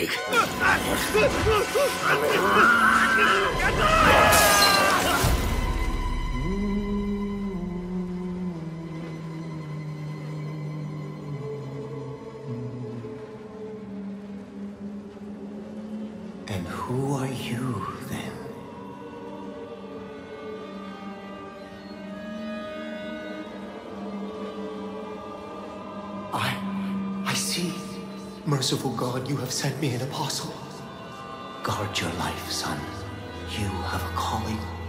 Little Merciful God, you have sent me an apostle. Guard your life, son. You have a calling.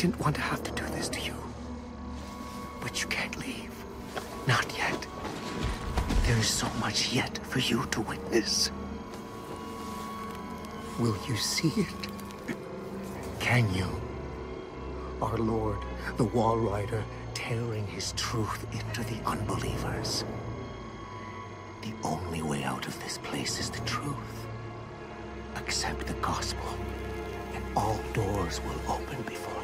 Didn't want to have to do this to you. But you can't leave. Not yet. There is so much yet for you to witness. Will you see it? Can you? Our Lord, the Wall Rider, tearing his truth into the unbelievers. The only way out of this place is the truth. Accept the gospel, and all doors will open before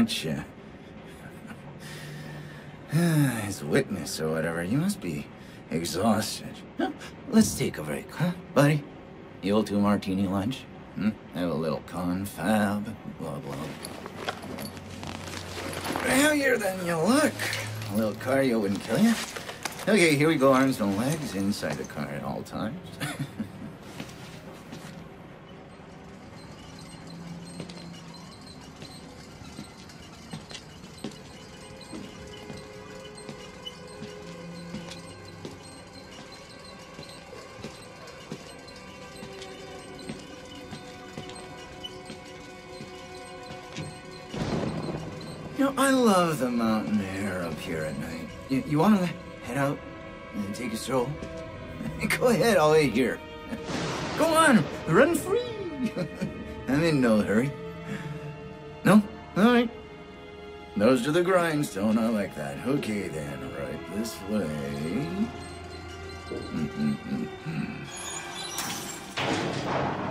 aren't you? His witness or whatever. You must be exhausted. Let's take a break, huh, buddy? The old two martini lunch? Hmm? Have a little confab, blah, blah. Heavier than you look. A little cardio wouldn't kill you. Okay, here we go. Arms and legs inside the car at all times. You, you want to head out and take a stroll? Go ahead, I'll wait here. Go on, run free. I'm in no hurry. No? All right. Nose to the grindstone, I like that. Okay then, right this way. I'm not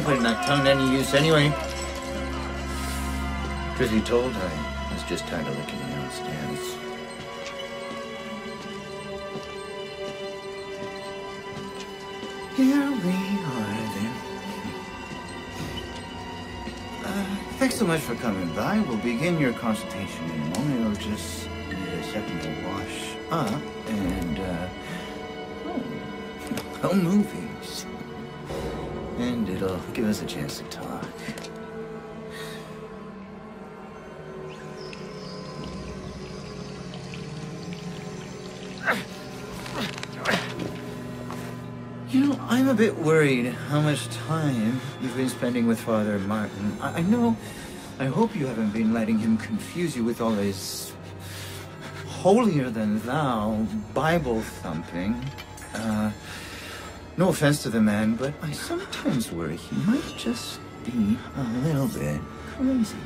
putting that tongue to any use anyway. Truth be told, I was just tired of licking the outstands. Here we are then. Uh, thanks so much for coming by. We'll begin your consultation in a moment. It'll just need a second to wash up and, uh, oh, movies. And it'll give us a chance to talk. You know, I'm a bit worried how much time you've been spending with Father Martin. I, I know, I hope you haven't been letting him confuse you with all his holier than thou Bible thumping. Uh, no offense to the man, but I sometimes worry he might just be a little bit crazy.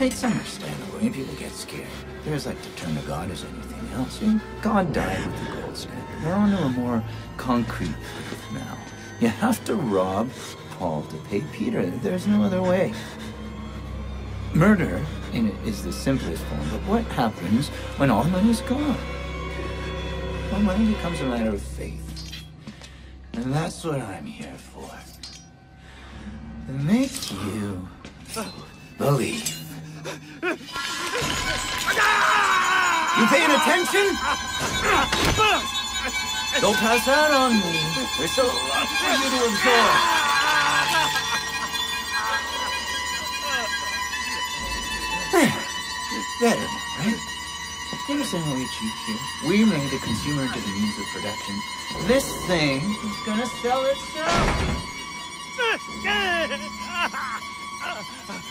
It's understandable. When people get scared, they're as like to turn to God as anything else. And God died with the gold standard. We're on to a more concrete truth now. You have to rob Paul to pay Peter. There's no other way. Murder is the simplest form, but what happens when all money's gone? Well, money becomes a matter of faith. And that's what I'm here for. To make you believe. You paying attention? Don't pass out on me. There's so lot for you to absorb. There. Better right? You understand why we cheat here? We made the consumer into the means of production. This thing is gonna sell itself.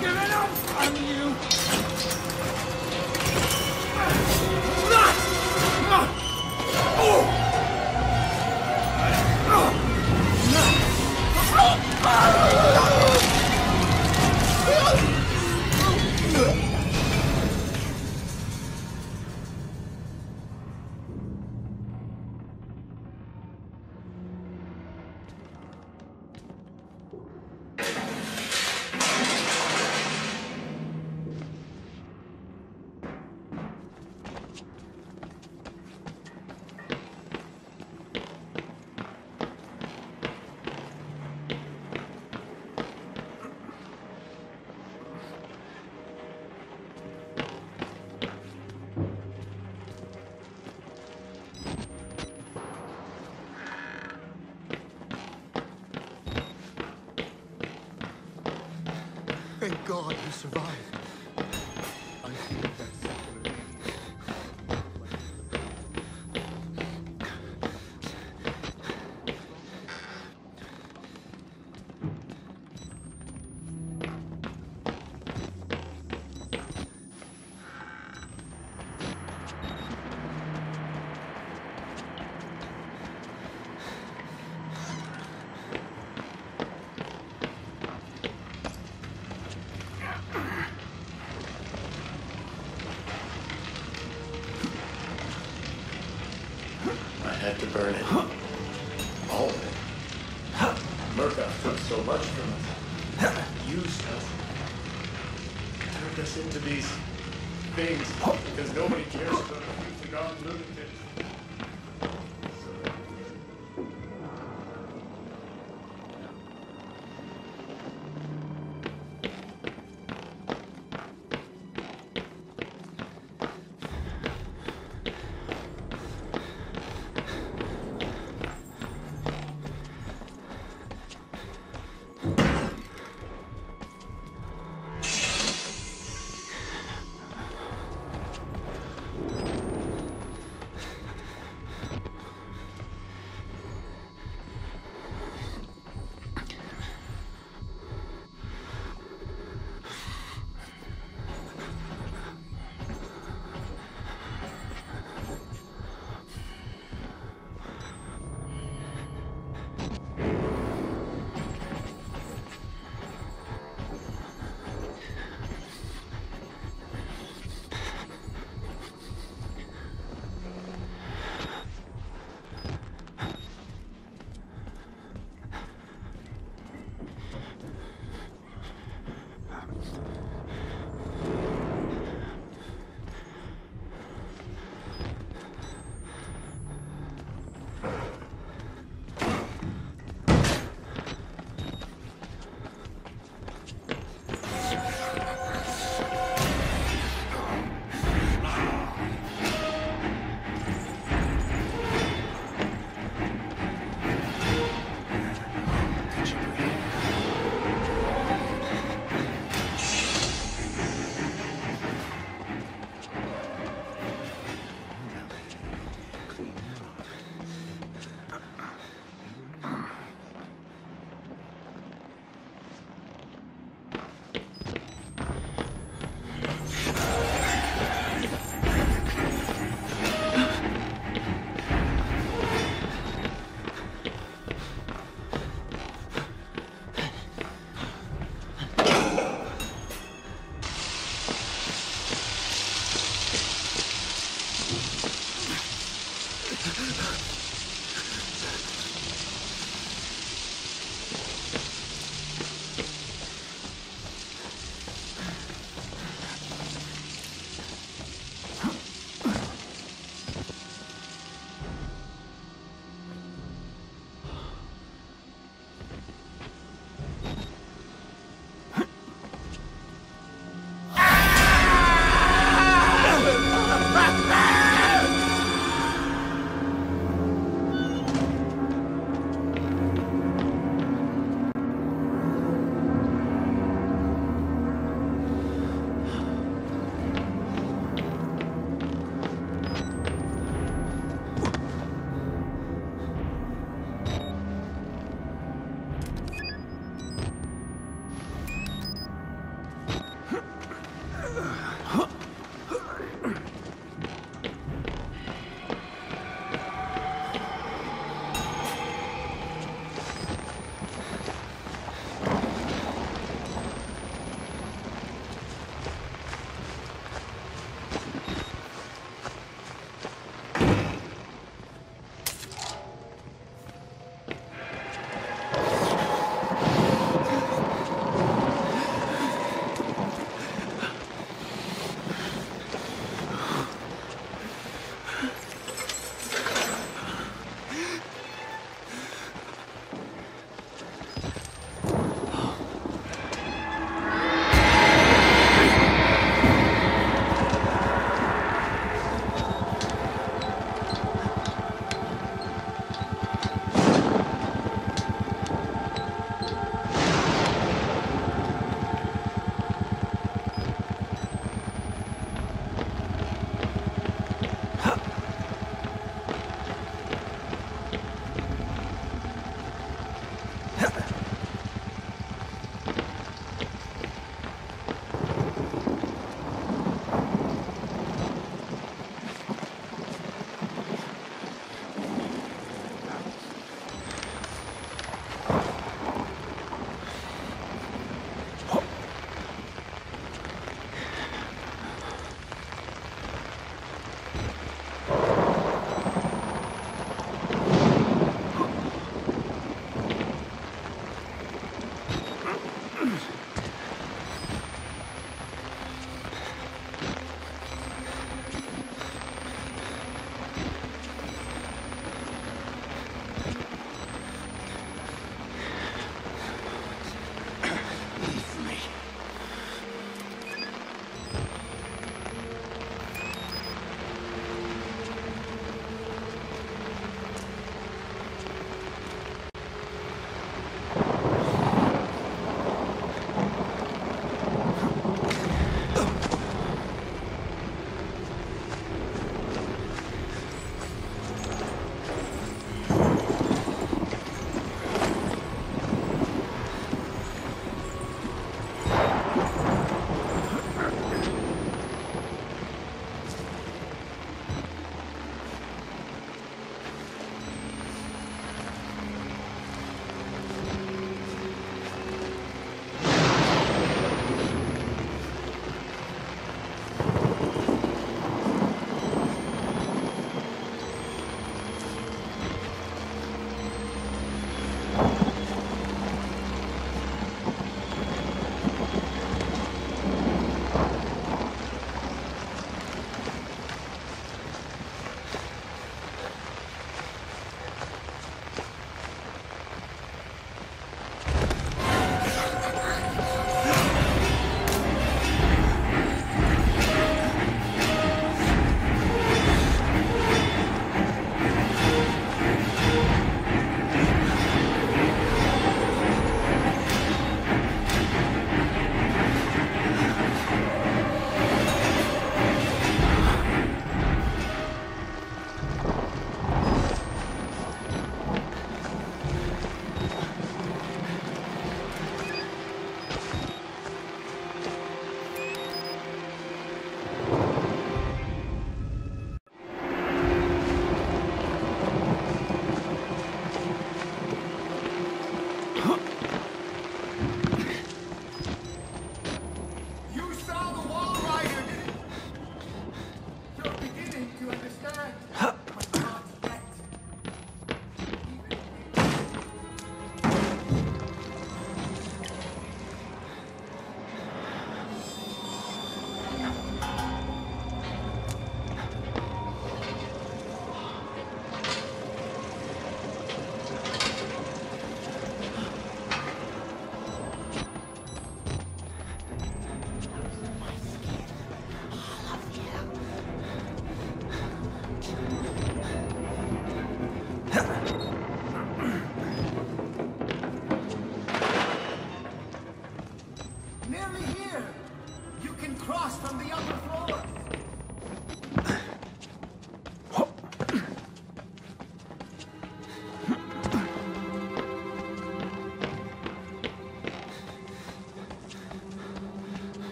giving up you! Thank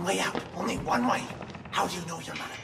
one way out. Only one way. How do you know you're not a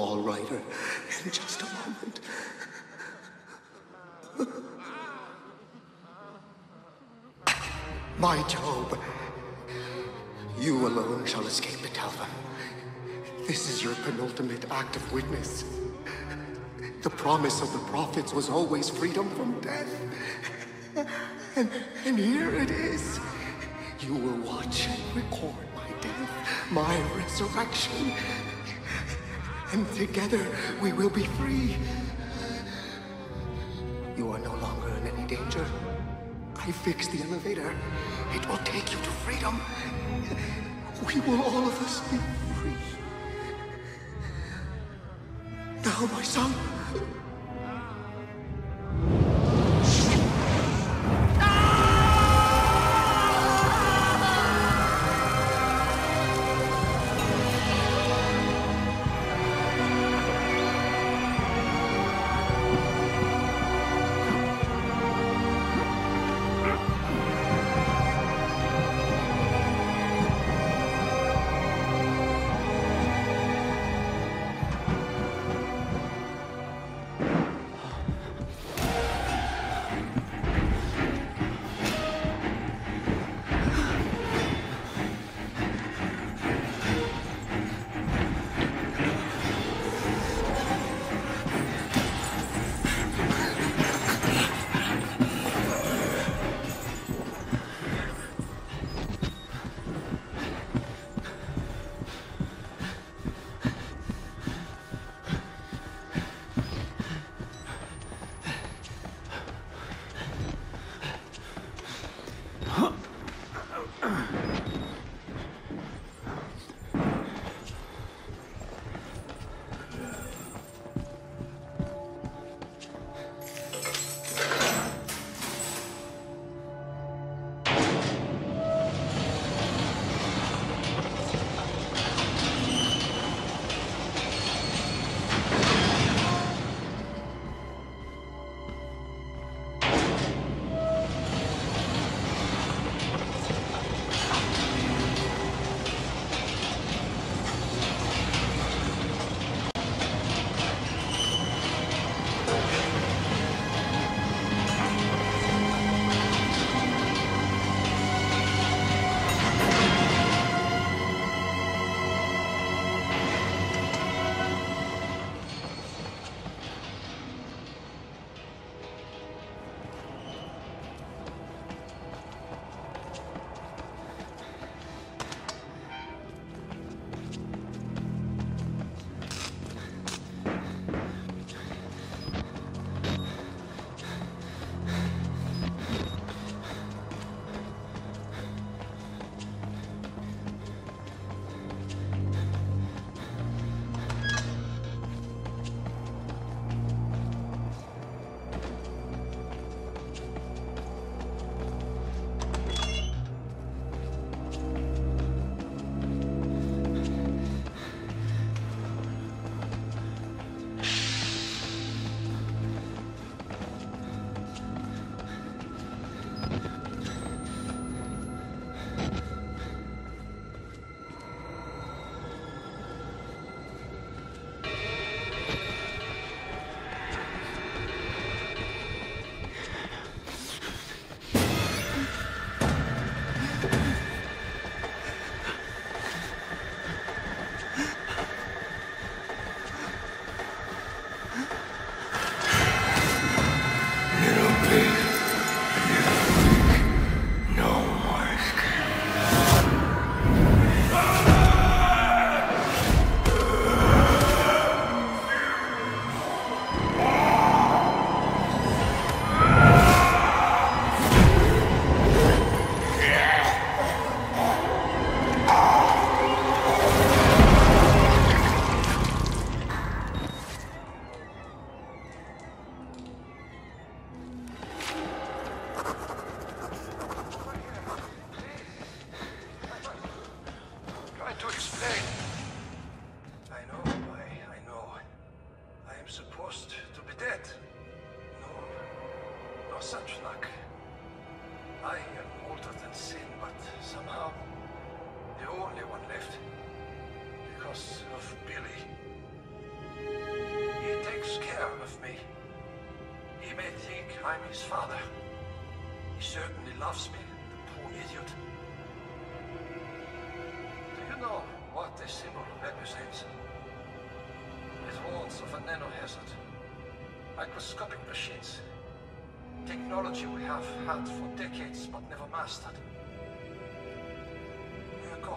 Walrider in just a moment. My Job, you alone shall escape the Alva. This is your penultimate act of witness. The promise of the prophets was always freedom from death. And, and here it is. You will watch and record my death, my resurrection, and together we will be free. You are no longer in any danger. I fixed the elevator. It will take you to freedom. We will all of us be free. Now, my son.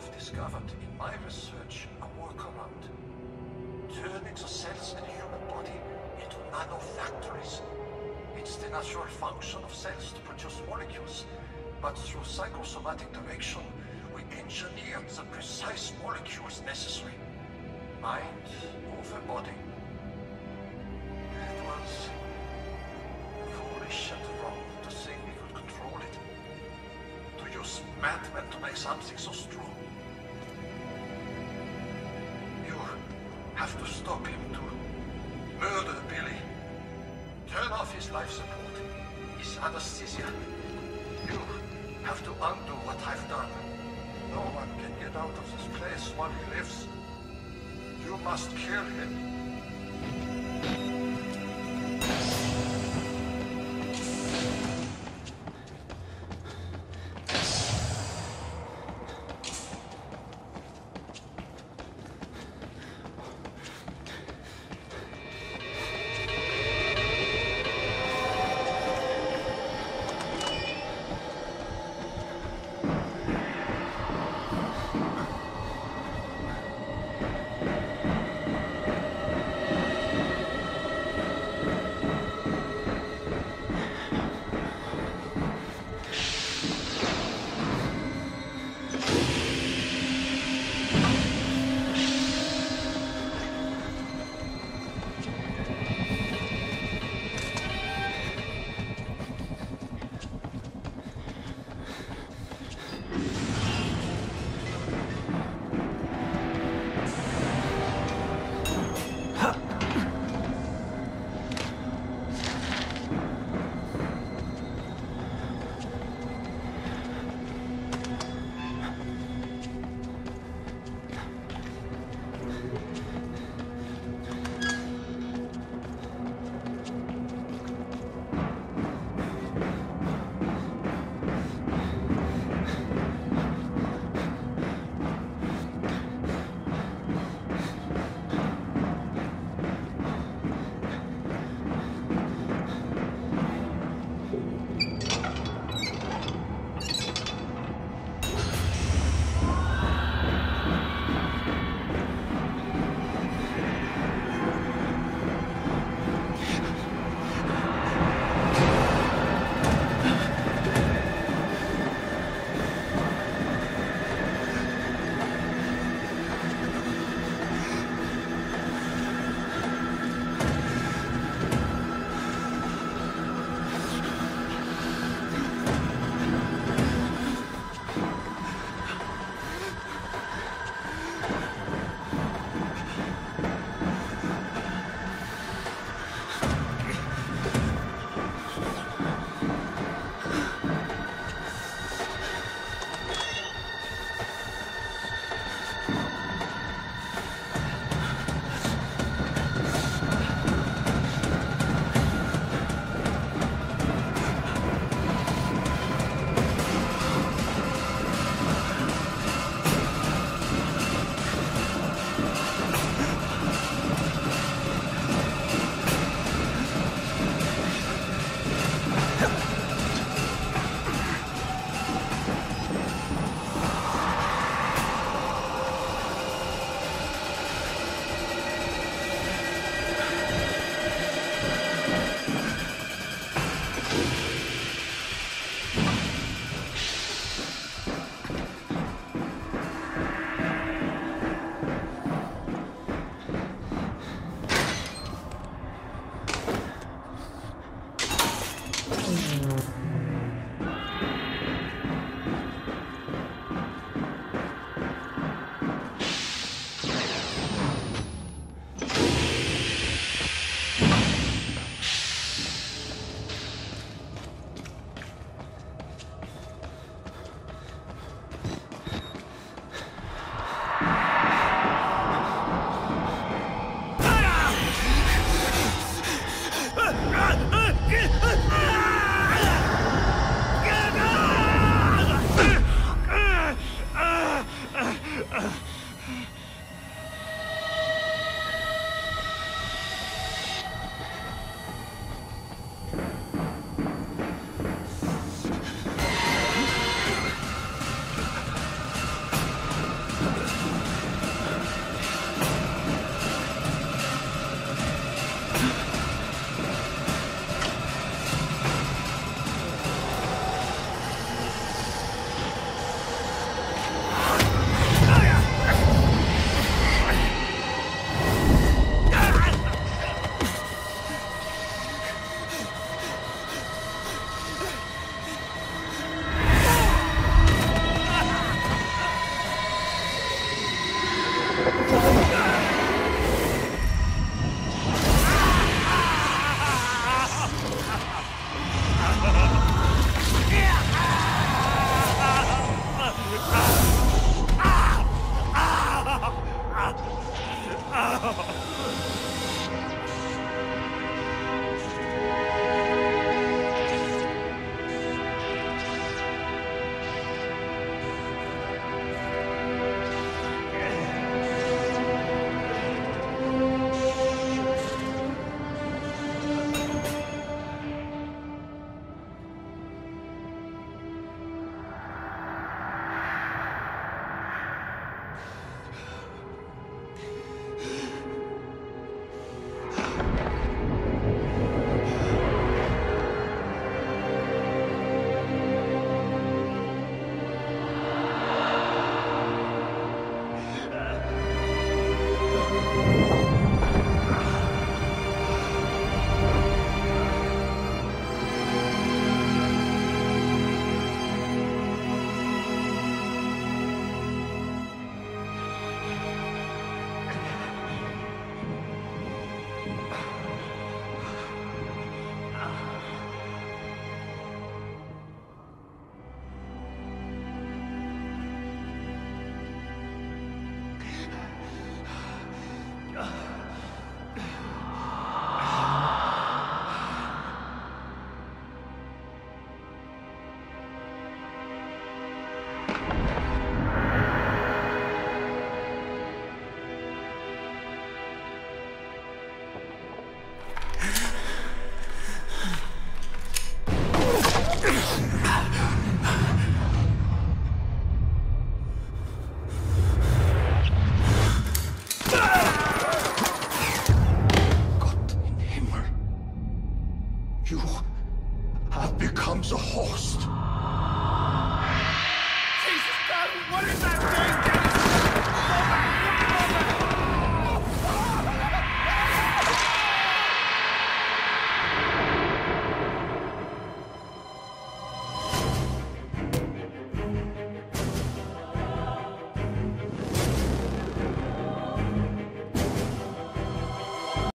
Murkoff discovered in my research a workaround. Turning the cells in a human body into nanofactories. It's the natural function of cells to produce molecules, but through psychosomatic direction, we engineered the precise molecules necessary. Mind over body. It was foolish and wrong to think we could control it. To use madmen to make something so strong. Have to stop him to murder Billy. Turn off his life support, his anesthesia. You have to undo what I've done. No one can get out of this place while he lives. You must kill him.